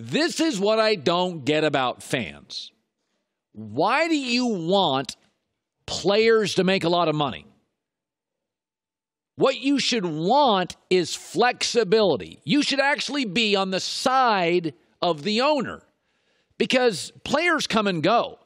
This is what I don't get about fans. Why do you want players to make a lot of money? What you should want is flexibility. You should actually be on the side of the owner because players come and go.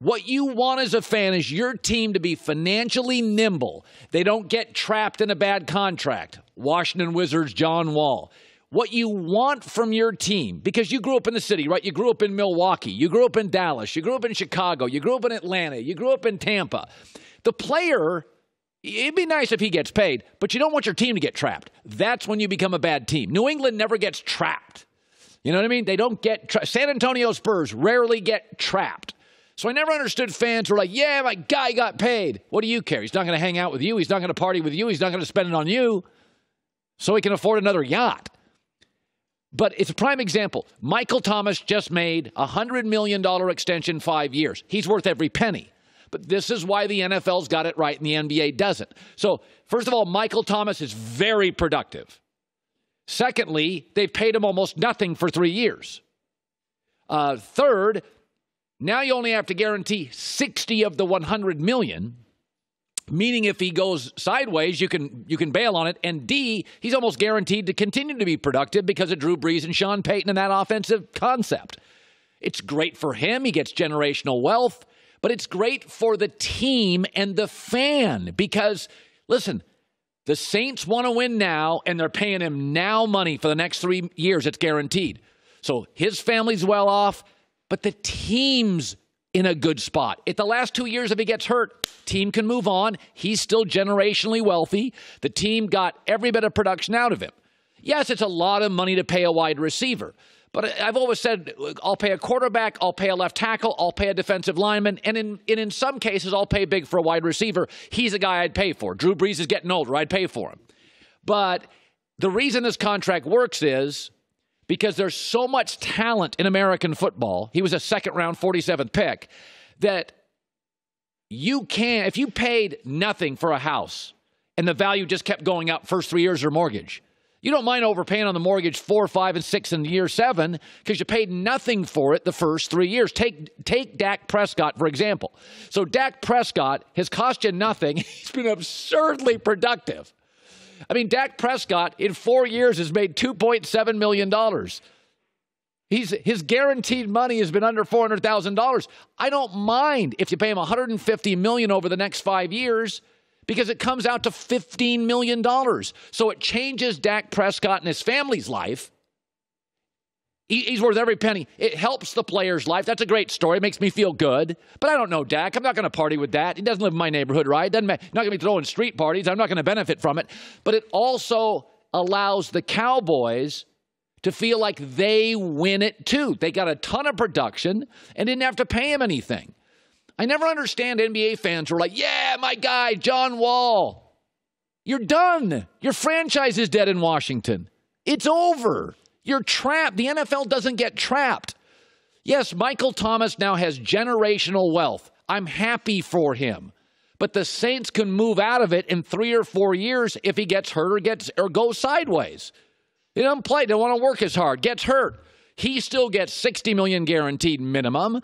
What you want as a fan is your team to be financially nimble. They don't get trapped in a bad contract. Washington Wizards, John Wall. What you want from your team, because you grew up in the city, right? You grew up in Milwaukee, you grew up in Dallas, you grew up in Chicago, you grew up in Atlanta, you grew up in Tampa. The player, it'd be nice if he gets paid, but you don't want your team to get trapped. That's when you become a bad team. New England never gets trapped. You know what I mean? They don't get tra- San Antonio Spurs rarely get trapped. So I never understood fans who like, yeah, my guy got paid. What do you care? He's not going to hang out with you. He's not going to party with you. He's not going to spend it on you so he can afford another yacht. But it's a prime example. Michael Thomas just made a $100 million extension five years. He's worth every penny. But this is why the NFL's got it right and the NBA doesn't. So, first of all, Michael Thomas is very productive. Secondly, they've paid him almost nothing for three years. Uh, third, now you only have to guarantee 60 of the 100 million, meaning if he goes sideways, you can you can bail on it. And D, he's almost guaranteed to continue to be productive because of Drew Brees and Sean Payton and that offensive concept. It's great for him. He gets generational wealth, but it's great for the team and the fan because listen, the Saints want to win now, and they're paying him now money for the next three years. It's guaranteed. So his family's well off, but the team's in a good spot. If the last two years, if he gets hurt, team can move on. He's still generationally wealthy. The team got every bit of production out of him. Yes, it's a lot of money to pay a wide receiver. But I've always said I'll pay a quarterback, I'll pay a left tackle, I'll pay a defensive lineman, and in, and in some cases, I'll pay big for a wide receiver. He's a guy I'd pay for. Drew Brees is getting older, I'd pay for him. But the reason this contract works is because there's so much talent in American football. He was a second round, 47th pick, that you can, if you paid nothing for a house and the value just kept going up first three years of your mortgage, you don't mind overpaying on the mortgage four, five, and six in year seven because you paid nothing for it the first three years. Take take Dak Prescott for example. So Dak Prescott has cost you nothing. He's been absurdly productive. I mean, Dak Prescott in four years has made two point seven million dollars. He's his guaranteed money has been under four hundred thousand dollars. I don't mind if you pay him 150 million over the next five years because it comes out to $15 million. So it changes Dak Prescott and his family's life. He's worth every penny. It helps the player's life. That's a great story. It makes me feel good. But I don't know Dak. I'm not going to party with that. He doesn't live in my neighborhood, right? Doesn't not going to be throwing street parties. I'm not going to benefit from it. But it also allows the Cowboys to feel like they win it too. They got a ton of production and didn't have to pay him anything. I never understand NBA fans who are like, yeah, my guy, John Wall. You're done. Your franchise is dead in Washington. It's over. You're trapped. The NFL doesn't get trapped. Yes, Michael Thomas now has generational wealth. I'm happy for him. But the Saints can move out of it in three or four years if he gets hurt or gets or goes sideways. He doesn't play, don't want to work as hard, gets hurt. He still gets 60 million guaranteed minimum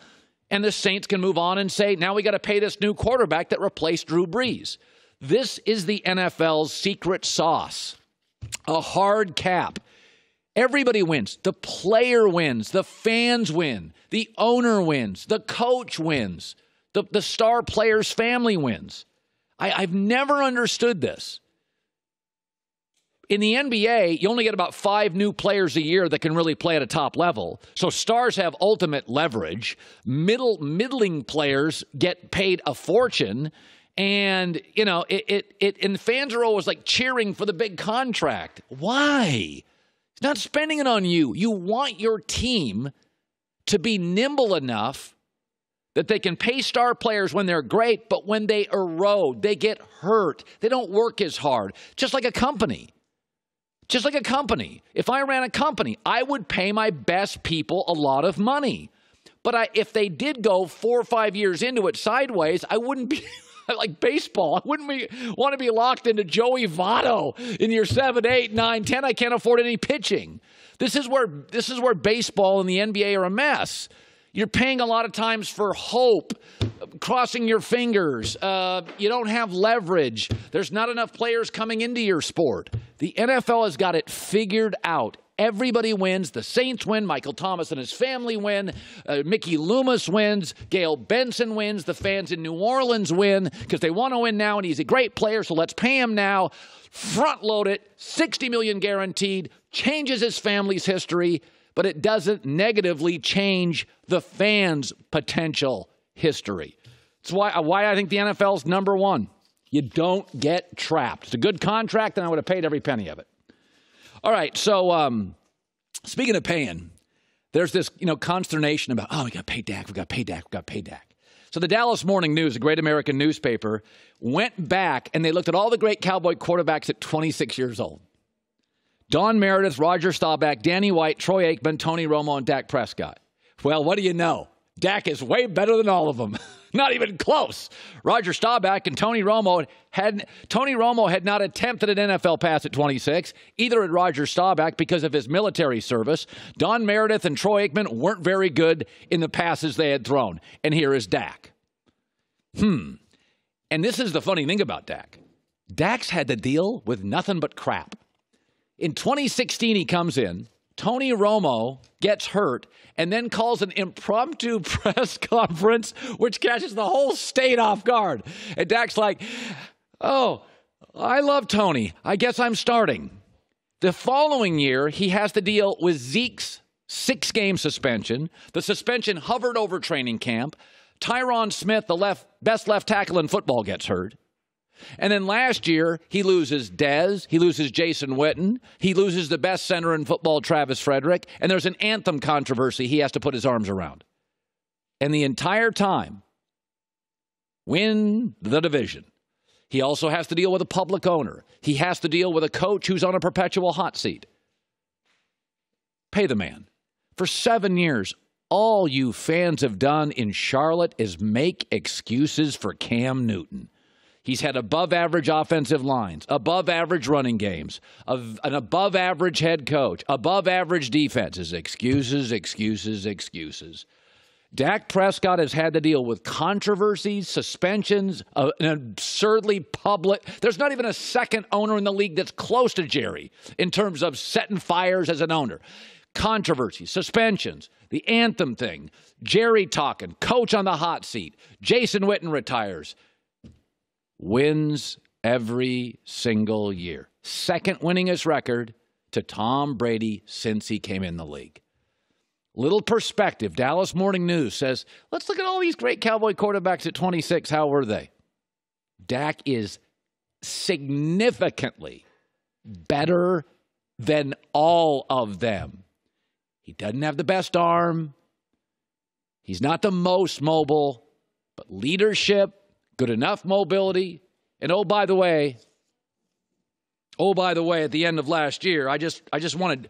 and the Saints can move on and say, now we got to pay this new quarterback that replaced Drew Brees. This is the NFL's secret sauce a hard cap. Everybody wins. The player wins. The fans win. The owner wins. The coach wins. The, the star player's family wins. I, I've never understood this in the NBA, you only get about five new players a year that can really play at a top level. So stars have ultimate leverage. Middle middling players get paid a fortune. And, you know, it, it, it and fans are always like cheering for the big contract. Why? Not spending it on you. You want your team to be nimble enough that they can pay star players when they're great, but when they erode, they get hurt. They don't work as hard, just like a company. Just like a company. If I ran a company, I would pay my best people a lot of money. But I, if they did go four or five years into it sideways, I wouldn't be. Like baseball. I wouldn't be, want to be locked into Joey Votto in year 7, 8, 9, 10. I can't afford any pitching. This is where this is where baseball and the NBA are a mess. You're paying a lot of times for hope, crossing your fingers. Uh, you don't have leverage. There's not enough players coming into your sport. The NFL has got it figured out. Everybody wins. The Saints win. Michael Thomas and his family win. Uh, Mickey Loomis wins. Gayle Benson wins. The fans in New Orleans win because they want to win now, and he's a great player, so let's pay him now. Front load it, 60 million guaranteed, changes his family's history but it doesn't negatively change the fans' potential history. It's why, why I think the NFL's number one. You don't get trapped. It's a good contract, and I would have paid every penny of it. All right, so um, speaking of paying, there's this you know consternation about oh we got to pay Dak, we got to pay Dak, we got to pay Dak. So the Dallas Morning News, a great American newspaper, went back and they looked at all the great Cowboy quarterbacks at 26 years old. Don Meredith, Roger Staubach, Danny White, Troy Aikman, Tony Romo, and Dak Prescott. Well, what do you know? Dak is way better than all of them. not even close. Roger Staubach and Tony Romo had Tony Romo had not attempted an NFL pass at 26, either at Roger Staubach because of his military service. Don Meredith and Troy Aikman weren't very good in the passes they had thrown. And here is Dak. Hmm. And this is the funny thing about Dak. Dak's had to deal with nothing but crap. In 2016, he comes in. Tony Romo gets hurt and then calls an impromptu press conference, which catches the whole state off guard. And Dak's like, Oh, I love Tony. I guess I'm starting. The following year, he has to deal with Zeke's six game suspension. The suspension hovered over training camp. Tyron Smith, the left, best left tackle in football, gets hurt. And then last year, he loses Dez, he loses Jason Witten, he loses the best center in football, Travis Frederick, and there's an anthem controversy he has to put his arms around. And the entire time, win the division. He also has to deal with a public owner. He has to deal with a coach who's on a perpetual hot seat. Pay the man. For seven years, all you fans have done in Charlotte is make excuses for Cam Newton. He's had above average offensive lines, above average running games, an above average head coach, above average defenses. Excuses, excuses, excuses. Dak Prescott has had to deal with controversies, suspensions, uh, an absurdly public. There's not even a second owner in the league that's close to Jerry in terms of setting fires as an owner. Controversies, suspensions, the anthem thing, Jerry talking, coach on the hot seat, Jason Witten retires wins every single year. Second winningest record to Tom Brady since he came in the league. Little perspective. Dallas Morning News says, let's look at all these great Cowboy quarterbacks at 26. How were they? Dak is significantly better than all of them. He doesn't have the best arm. He's not the most mobile, but leadership, good enough mobility. And oh, by the way, oh, by the way, at the end of last year, I just, I just wanted,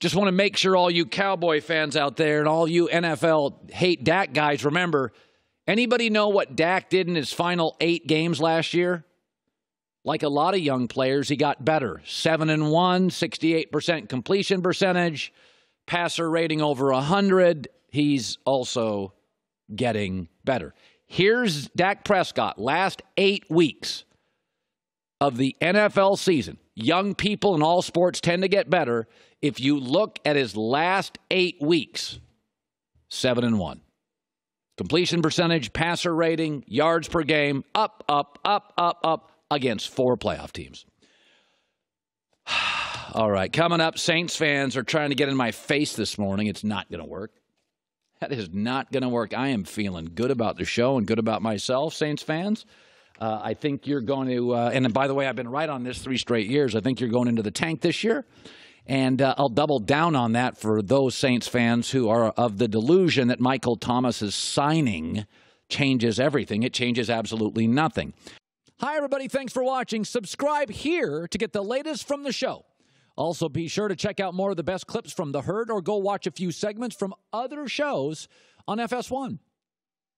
just want to make sure all you Cowboy fans out there and all you NFL hate Dak guys remember. Anybody know what Dak did in his final eight games last year? Like a lot of young players, he got better. 7 and 1, 68% completion percentage, passer rating over 100. He's also getting better. Here's Dak Prescott, last eight weeks of the NFL season. Young people in all sports tend to get better. If you look at his last eight weeks, seven and one. Completion percentage, passer rating, yards per game, up, up, up, up, up against four playoff teams. All right, coming up, Saints fans are trying to get in my face this morning. It's not going to work. That is not going to work. I am feeling good about the show and good about myself, Saints fans. Uh, I think you're going to, uh, and by the way, I've been right on this three straight years. I think you're going into the tank this year. And uh, I'll double down on that for those Saints fans who are of the delusion that Michael Thomas's signing changes everything. It changes absolutely nothing. Hi, everybody. Thanks for watching. Subscribe here to get the latest from the show. Also, be sure to check out more of the best clips from The Herd or go watch a few segments from other shows on FS1.